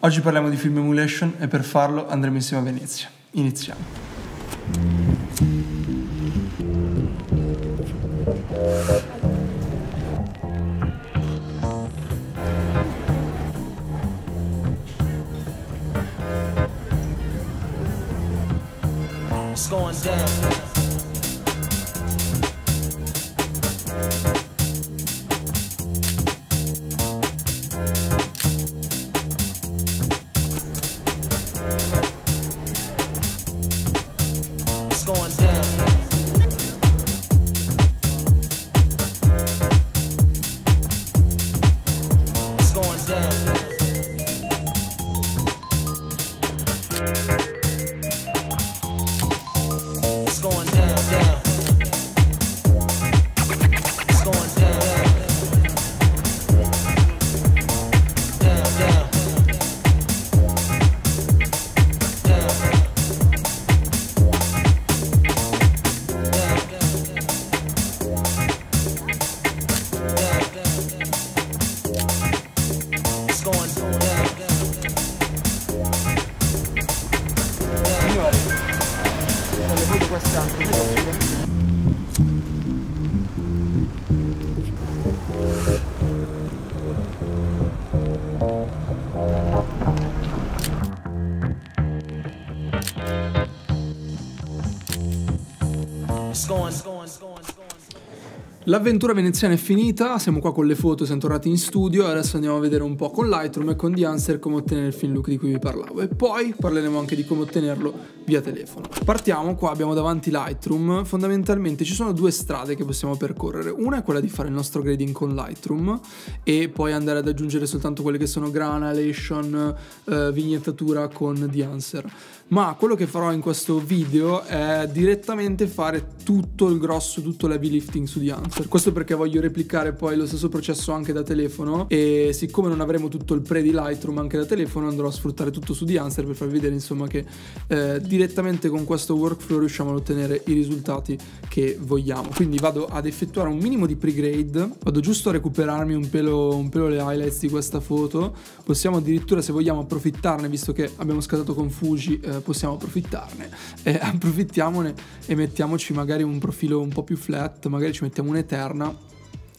Oggi parliamo di film emulation e per farlo andremo insieme a Venezia. Iniziamo. It's going down. L'avventura veneziana è finita, siamo qua con le foto, siamo tornati in studio e adesso andiamo a vedere un po' con Lightroom e con The Answer come ottenere il film look di cui vi parlavo. E poi parleremo anche di come ottenerlo via telefono. Partiamo, qua abbiamo davanti Lightroom, fondamentalmente ci sono due strade che possiamo percorrere, una è quella di fare il nostro grading con Lightroom e poi andare ad aggiungere soltanto quelle che sono granulation, eh, vignettatura con The Answer ma quello che farò in questo video è direttamente fare tutto il grosso, tutto l'heavy lifting su The Answer. Questo perché voglio replicare poi lo stesso processo anche da telefono e siccome non avremo tutto il pre di Lightroom anche da telefono andrò a sfruttare tutto su The Answer per farvi vedere insomma che eh, direttamente con questo workflow riusciamo ad ottenere i risultati che vogliamo. Quindi vado ad effettuare un minimo di pre-grade, vado giusto a recuperarmi un pelo, un pelo le highlights di questa foto, possiamo addirittura se vogliamo approfittarne visto che abbiamo scattato con Fuji eh, possiamo approfittarne. Eh, approfittiamone e mettiamoci magari un profilo un po' più flat, magari ci mettiamo un'eterna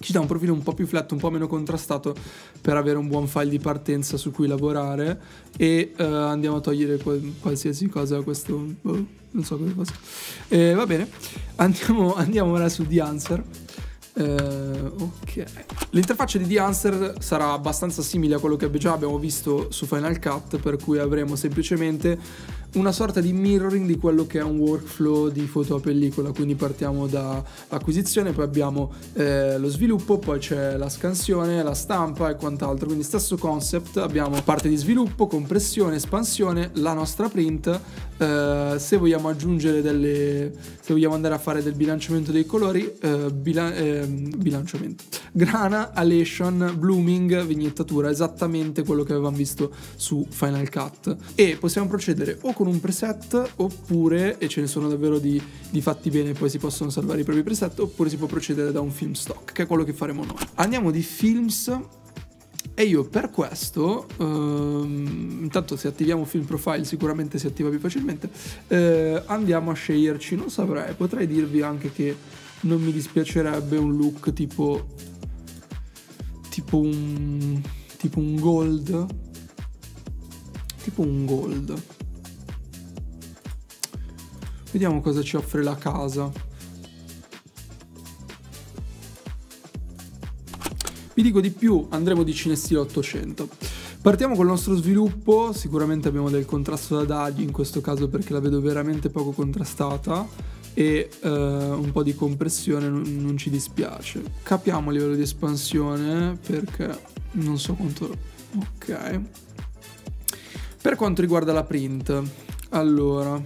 ci dà un profilo un po' più flat, un po' meno contrastato per avere un buon file di partenza su cui lavorare e uh, andiamo a togliere qual- qualsiasi cosa da questo oh, non so cosa cosa eh, va bene andiamo, andiamo ora su The Answer Uh, ok. L'interfaccia di The Answer sarà abbastanza simile a quello che già abbiamo visto su Final Cut, per cui avremo semplicemente una sorta di mirroring di quello che è un workflow di foto a pellicola, quindi partiamo dall'acquisizione, poi abbiamo eh, lo sviluppo, poi c'è la scansione, la stampa e quant'altro, quindi stesso concept, abbiamo parte di sviluppo, compressione, espansione, la nostra print, eh, se vogliamo aggiungere delle, se vogliamo andare a fare del bilanciamento dei colori, eh, bila, ehm, bilanciamento, grana, alation, blooming, vignettatura, esattamente quello che avevamo visto su Final Cut e possiamo procedere o con un preset oppure, e ce ne sono davvero di, di fatti bene, poi si possono salvare i propri preset, oppure si può procedere da un film stock, che è quello che faremo noi. Andiamo di films e io per questo, ehm, intanto se attiviamo film profile sicuramente si attiva più facilmente, eh, andiamo a sceglierci, non saprei, potrei dirvi anche che non mi dispiacerebbe un look tipo, tipo un, tipo un gold, tipo un gold. Vediamo cosa ci offre la casa. Vi dico di più, andremo di cinestile 800. Partiamo col nostro sviluppo, sicuramente abbiamo del contrasto da dargli in questo caso perché la vedo veramente poco contrastata e uh, un po' di compressione non, non, ci dispiace. Capiamo a livello di espansione perché non so quanto... Ok. Per quanto riguarda la print, allora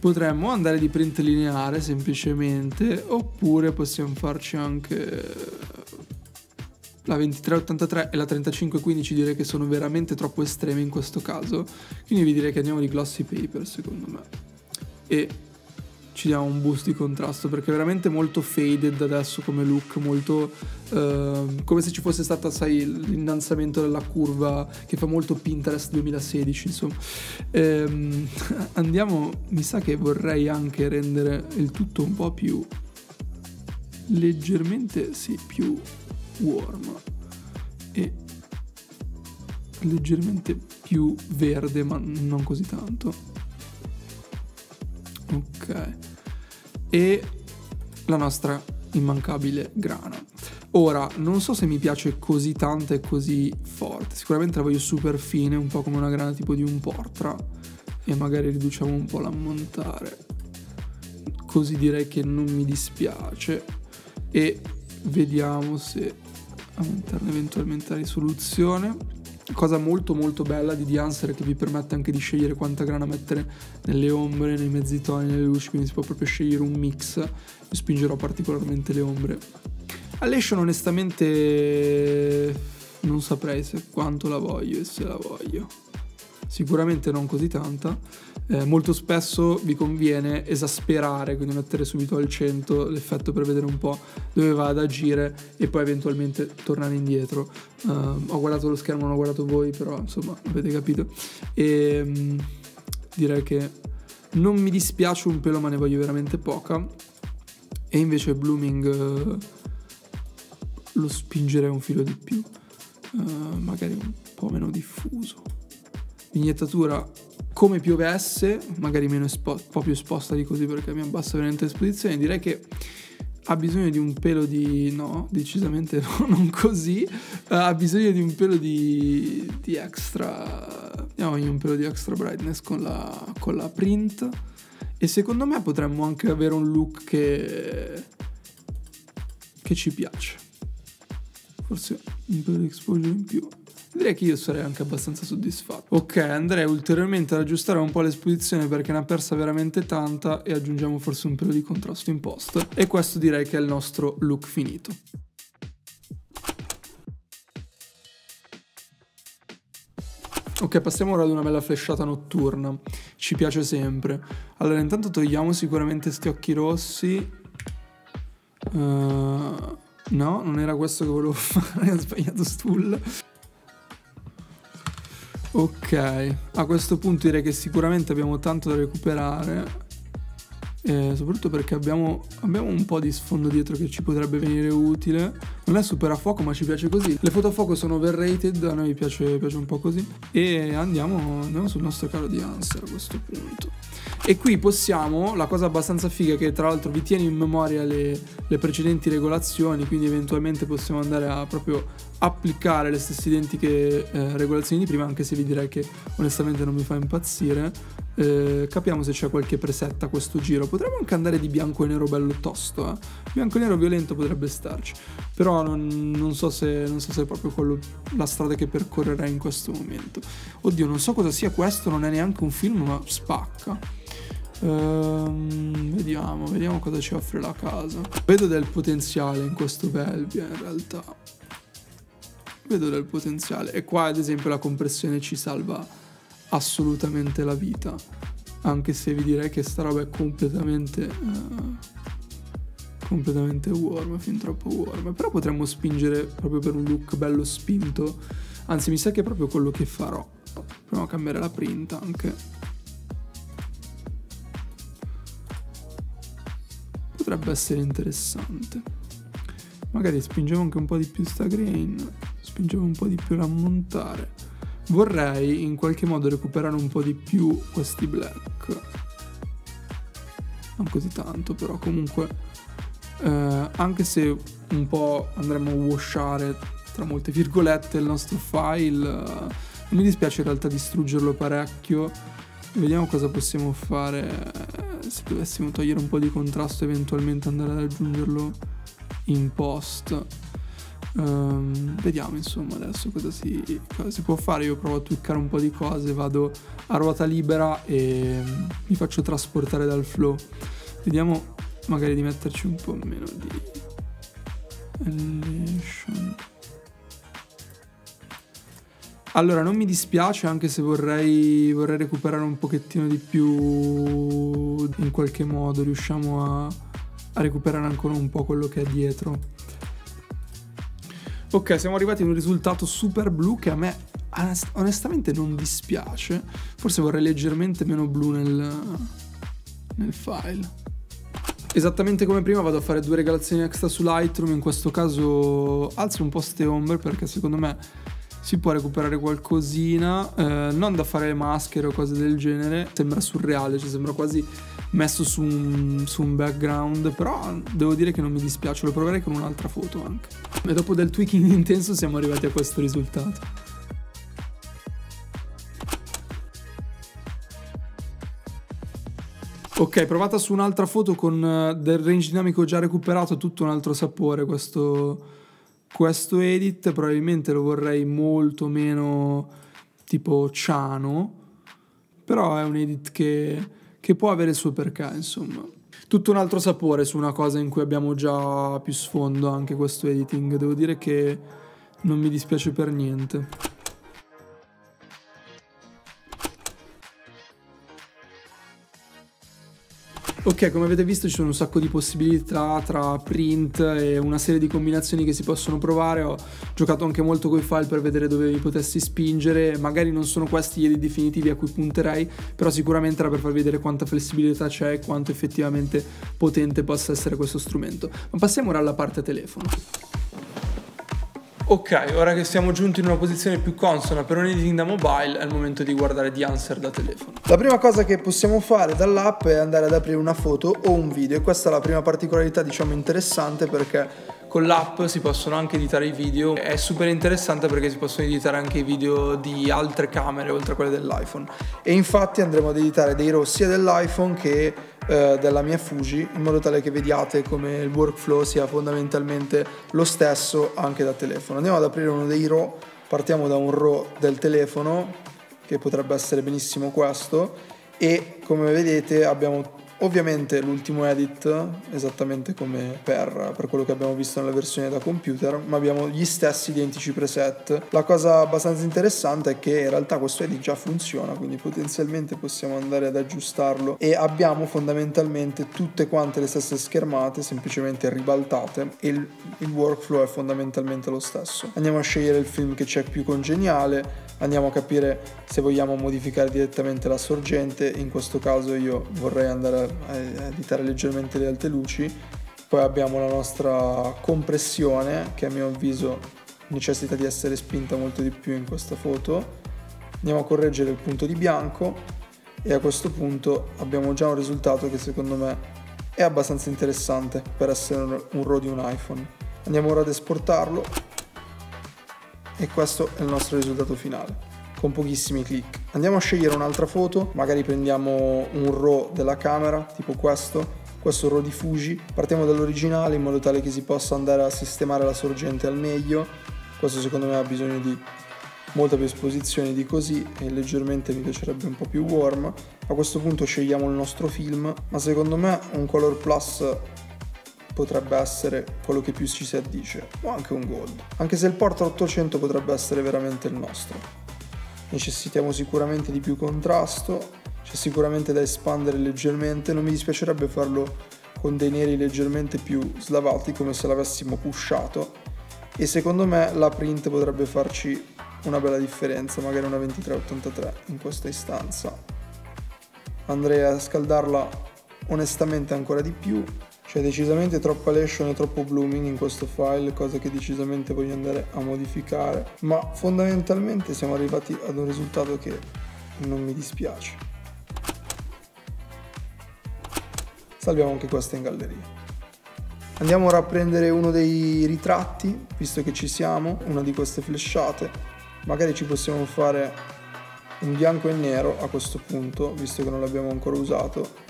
potremmo andare di print lineare semplicemente oppure possiamo farci anche la 2383 e la 3515 direi che sono veramente troppo estreme in questo caso quindi vi direi che andiamo di glossy paper secondo me e ci diamo un boost di contrasto perché è veramente molto faded adesso come look, molto eh, come se ci fosse stato, sai, l'innalzamento della curva che fa molto Pinterest 2016, insomma. Ehm, andiamo, mi sa che vorrei anche rendere il tutto un po' più leggermente, sì, più warm e leggermente più verde, ma non così tanto. Ok. E la nostra immancabile grana. Ora, non so se mi piace così tanta e così forte. Sicuramente la voglio super fine, un po' come una grana tipo di un portra. E magari riduciamo un po' l'ammontare. Così direi che non mi dispiace. E vediamo se aumentarne eventualmente la risoluzione cosa molto molto bella di Diancer che vi permette anche di scegliere quanta grana mettere nelle ombre, nei mezzi toni, nelle luci, quindi si può proprio scegliere un mix. Io spingerò particolarmente le ombre. All'Ation onestamente non saprei se quanto la voglio e se la voglio. Sicuramente non così tanta eh, molto spesso vi conviene esasperare, quindi mettere subito al centro l'effetto per vedere un po' dove va ad agire e poi eventualmente tornare indietro. Uh, ho guardato lo schermo, non ho guardato voi, però insomma avete capito. E um, direi che non mi dispiace un pelo, ma ne voglio veramente poca. E invece Blooming uh, lo spingerei un filo di più, uh, magari un po' meno diffuso. Vignettatura come piovesse, magari meno espo- un po' più esposta di così perché mi abbassa veramente l'esposizione, direi che ha bisogno di un pelo di... no, decisamente no, non così, uh, ha bisogno di un pelo di, di extra... Diamogli un pelo di extra brightness con la, con la print. E secondo me potremmo anche avere un look che, che ci piace. Forse un pelo di exposure in più direi che io sarei anche abbastanza soddisfatto. Ok, andrei ulteriormente ad aggiustare un po' l'esposizione perché ne ha persa veramente tanta e aggiungiamo forse un pelo di contrasto in post. E questo direi che è il nostro look finito. Ok, passiamo ora ad una bella flashata notturna. Ci piace sempre. Allora, intanto togliamo sicuramente questi occhi rossi. Uh, no, non era questo che volevo fare, ho sbagliato stool. Ok, a questo punto direi che sicuramente abbiamo tanto da recuperare. Eh, soprattutto perché abbiamo, abbiamo, un po' di sfondo dietro che ci potrebbe venire utile. Non è super a fuoco, ma ci piace così. Le foto a fuoco sono overrated, a noi piace, piace un po' così. E andiamo, andiamo sul nostro caro di Answer a questo punto. E qui possiamo, la cosa abbastanza figa che tra l'altro vi tiene in memoria le, le precedenti regolazioni, quindi eventualmente possiamo andare a proprio applicare le stesse identiche eh, regolazioni di prima, anche se vi direi che onestamente non mi fa impazzire. Eh, capiamo se c'è qualche preset a questo giro. Potremmo anche andare di bianco e nero bello tosto. Eh? Bianco e nero violento potrebbe starci. Però non, non, so se, non so se è proprio quello, la strada che percorrerei in questo momento. Oddio, non so cosa sia questo, non è neanche un film, ma spacca. Ehm, vediamo, vediamo cosa ci offre la casa. Vedo del potenziale in questo Velvia in realtà. Vedo del potenziale. E qua ad esempio la compressione ci salva assolutamente la vita. Anche se vi direi che sta roba è completamente... Uh, completamente warm, fin troppo warm. Però potremmo spingere proprio per un look bello spinto. Anzi, mi sa che è proprio quello che farò. Proviamo a cambiare la print anche. potrebbe essere interessante. Magari spingevo anche un po' di più sta grain, spingevo un po' di più l'ammontare. Vorrei in qualche modo recuperare un po' di più questi black. Non così tanto, però comunque, eh, anche se un po' andremo a washare tra molte virgolette il nostro file, eh, non mi dispiace in realtà distruggerlo parecchio. Vediamo cosa possiamo fare se dovessimo togliere un po' di contrasto eventualmente andare ad aggiungerlo in post um, vediamo insomma adesso cosa si, cosa si, può fare. Io provo a tweakare un po' di cose vado a ruota libera e mi faccio trasportare dal flow. Vediamo magari di metterci un po' meno di elevation allora, non mi dispiace anche se vorrei, vorrei recuperare un pochettino di più in qualche modo. Riusciamo a, a recuperare ancora un po' quello che è dietro. Ok, siamo arrivati ad un risultato super blu che a me onestamente non dispiace. Forse vorrei leggermente meno blu nel, nel file. Esattamente come prima vado a fare due regalazioni extra su Lightroom, in questo caso alzo un po' ste ombre perché secondo me si può recuperare qualcosina, eh, non da fare maschere o cose del genere, sembra surreale, cioè sembra quasi messo su un, su un background, però devo dire che non mi dispiace, lo proverei con un'altra foto anche. E dopo del tweaking intenso siamo arrivati a questo risultato. Ok, provata su un'altra foto con eh, del range dinamico già recuperato, tutto un altro sapore questo, questo edit, probabilmente lo vorrei molto meno tipo ciano, però è un edit che, che può avere il suo perché, insomma. Tutto un altro sapore su una cosa in cui abbiamo già più sfondo anche questo editing, devo dire che non mi dispiace per niente. Ok, come avete visto ci sono un sacco di possibilità tra print e una serie di combinazioni che si possono provare. Ho giocato anche molto con i file per vedere dove mi potessi spingere. Magari non sono questi gli definitivi a cui punterei, però sicuramente era per farvi vedere quanta flessibilità c'è e quanto effettivamente potente possa essere questo strumento. Ma passiamo ora alla parte telefono. Ok, ora che siamo giunti in una posizione più consona per un editing da mobile, è il momento di guardare The Answer da telefono. La prima cosa che possiamo fare dall'app è andare ad aprire una foto o un video e questa è la prima particolarità diciamo interessante perché con l'app si possono anche editare i video, è super interessante perché si possono editare anche i video di altre camere oltre a quelle dell'iPhone. E infatti andremo ad editare dei RAW sia dell'iPhone che eh, della mia Fuji in modo tale che vediate come il workflow sia fondamentalmente lo stesso anche da telefono. Andiamo ad aprire uno dei RAW, partiamo da un RAW del telefono che potrebbe essere benissimo questo e come vedete abbiamo Ovviamente l'ultimo edit, esattamente come per, per, quello che abbiamo visto nella versione da computer, ma abbiamo gli stessi identici preset. La cosa abbastanza interessante è che in realtà questo edit già funziona, quindi potenzialmente possiamo andare ad aggiustarlo e abbiamo fondamentalmente tutte quante le stesse schermate, semplicemente ribaltate e il, il workflow è fondamentalmente lo stesso. Andiamo a scegliere il film che c'è più congeniale, andiamo a capire se vogliamo modificare direttamente la sorgente, in questo caso io vorrei andare a editare leggermente le alte luci, poi abbiamo la nostra compressione che a mio avviso necessita di essere spinta molto di più in questa foto, andiamo a correggere il punto di bianco e a questo punto abbiamo già un risultato che secondo me è abbastanza interessante per essere un RAW di un iPhone. Andiamo ora ad esportarlo e questo è il nostro risultato finale con pochissimi clic. Andiamo a scegliere un'altra foto, magari prendiamo un RAW della camera, tipo questo, questo RAW di Fuji, partiamo dall'originale in modo tale che si possa andare a sistemare la sorgente al meglio, questo secondo me ha bisogno di molta più esposizione di così e leggermente mi piacerebbe un po' più warm. A questo punto scegliamo il nostro film, ma secondo me un color plus potrebbe essere quello che più ci si addice, o anche un gold. Anche se il Porta 800 potrebbe essere veramente il nostro. Necessitiamo sicuramente di più contrasto, c'è sicuramente da espandere leggermente, non mi dispiacerebbe farlo con dei neri leggermente più slavati come se l'avessimo pushato e secondo me la print potrebbe farci una bella differenza, magari una 2383 in questa istanza. Andrei a scaldarla onestamente ancora di più c'è decisamente troppa lesion e troppo blooming in questo file, cosa che decisamente voglio andare a modificare, ma fondamentalmente siamo arrivati ad un risultato che non mi dispiace. Salviamo anche questa in galleria. Andiamo ora a prendere uno dei ritratti, visto che ci siamo, una di queste flashate. Magari ci possiamo fare un bianco e nero a questo punto, visto che non l'abbiamo ancora usato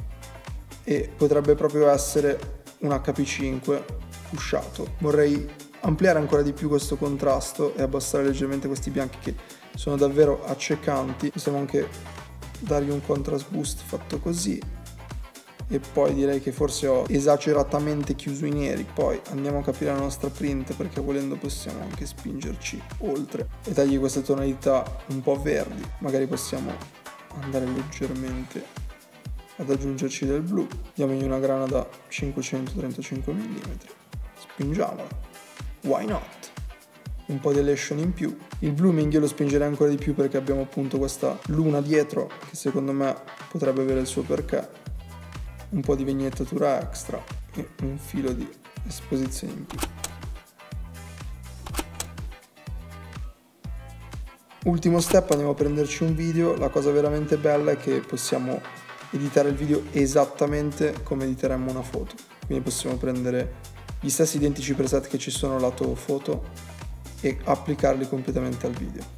e potrebbe proprio essere un HP5 pushato. Vorrei ampliare ancora di più questo contrasto e abbassare leggermente questi bianchi che sono davvero accecanti. Possiamo anche dargli un contrast boost fatto così e poi direi che forse ho esageratamente chiuso i neri poi andiamo a capire la nostra print perché volendo possiamo anche spingerci oltre e dargli queste tonalità un po' verdi magari possiamo andare leggermente ad aggiungerci del blu. Diamogli una grana da 535 mm. Spingiamola. Why not? Un po' di elation in più. Il blooming io lo spingerei ancora di più perché abbiamo appunto questa luna dietro che secondo me potrebbe avere il suo perché. Un po' di vignettatura extra e un filo di esposizione in più. Ultimo step, andiamo a prenderci un video. La cosa veramente bella è che possiamo editare il video esattamente come editeremmo una foto. Quindi possiamo prendere gli stessi identici preset che ci sono lato foto e applicarli completamente al video.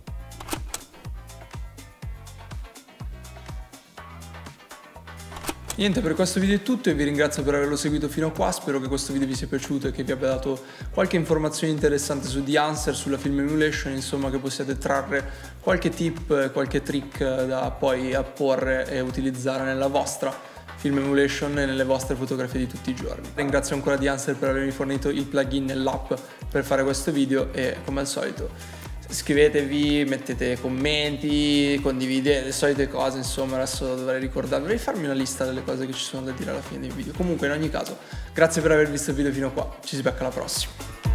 Niente, per questo video è tutto e vi ringrazio per averlo seguito fino a qua, spero che questo video vi sia piaciuto e che vi abbia dato qualche informazione interessante su The Answer, sulla film emulation, insomma che possiate trarre qualche tip, qualche trick da poi apporre e utilizzare nella vostra film emulation e nelle vostre fotografie di tutti i giorni. Ringrazio ancora The Answer per avermi fornito il plugin e l'app per fare questo video e come al solito iscrivetevi, mettete commenti, condividete le solite cose, insomma adesso dovrei ricordarvi, dovrei farmi una lista delle cose che ci sono da dire alla fine dei video. Comunque in ogni caso, grazie per aver visto il video fino a qua, ci si becca alla prossima.